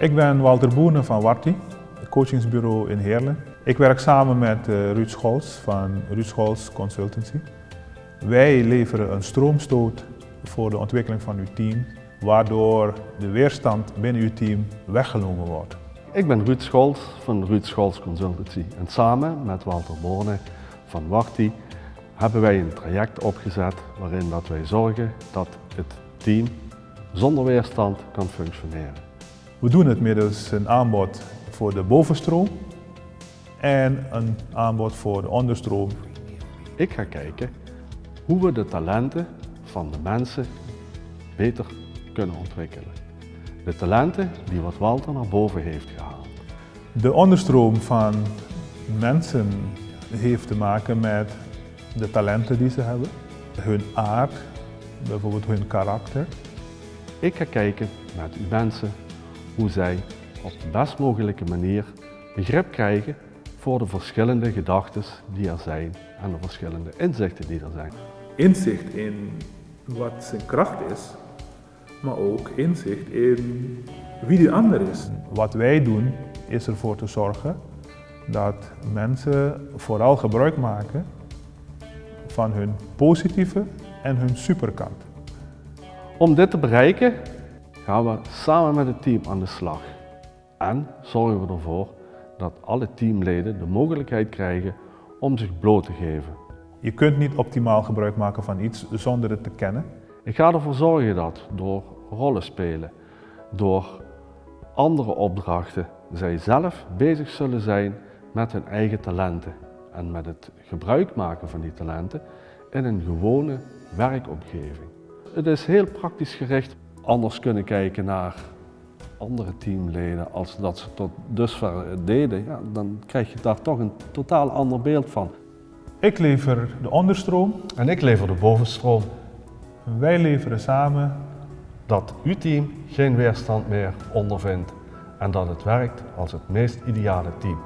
Ik ben Walter Boene van Warti, coachingsbureau in Heerlen. Ik werk samen met uh, Ruud Scholz van Ruud Scholz Consultancy. Wij leveren een stroomstoot voor de ontwikkeling van uw team, waardoor de weerstand binnen uw team weggenomen wordt. Ik ben Ruud Scholz van Ruud Scholz Consultancy en samen met Walter Borne van Warti hebben wij een traject opgezet waarin dat wij zorgen dat het team zonder weerstand kan functioneren. We doen het middels een aanbod voor de bovenstroom en een aanbod voor de onderstroom. Ik ga kijken hoe we de talenten van de mensen beter kunnen ontwikkelen. De talenten die wat Walter naar boven heeft gehaald. De onderstroom van mensen heeft te maken met de talenten die ze hebben, hun aard, bijvoorbeeld hun karakter. Ik ga kijken met uw mensen hoe zij op de best mogelijke manier begrip krijgen voor de verschillende gedachten die er zijn en de verschillende inzichten die er zijn. Inzicht in wat zijn kracht is, maar ook inzicht in wie die ander is. Wat wij doen is ervoor te zorgen dat mensen vooral gebruik maken van hun positieve en hun superkant. Om dit te bereiken gaan we samen met het team aan de slag. En zorgen we ervoor dat alle teamleden de mogelijkheid krijgen om zich bloot te geven. Je kunt niet optimaal gebruik maken van iets zonder het te kennen. Ik ga ervoor zorgen dat door rollen spelen, door andere opdrachten, zij zelf bezig zullen zijn met hun eigen talenten en met het gebruik maken van die talenten in een gewone werkomgeving. Het is heel praktisch gericht. Anders kunnen kijken naar andere teamleden als dat ze tot dusver deden, ja, dan krijg je daar toch een totaal ander beeld van. Ik lever de onderstroom. En ik lever de bovenstroom. Wij leveren samen dat uw team geen weerstand meer ondervindt en dat het werkt als het meest ideale team.